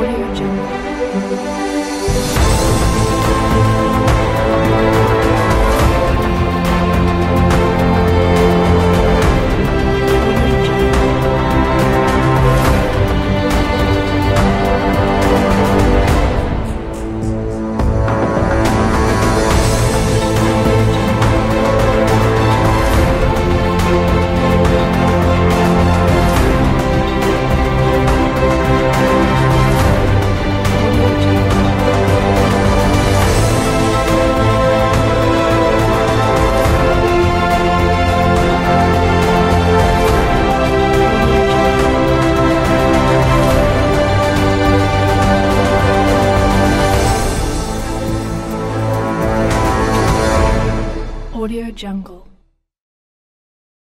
Audio Jungle. Audio Jungle.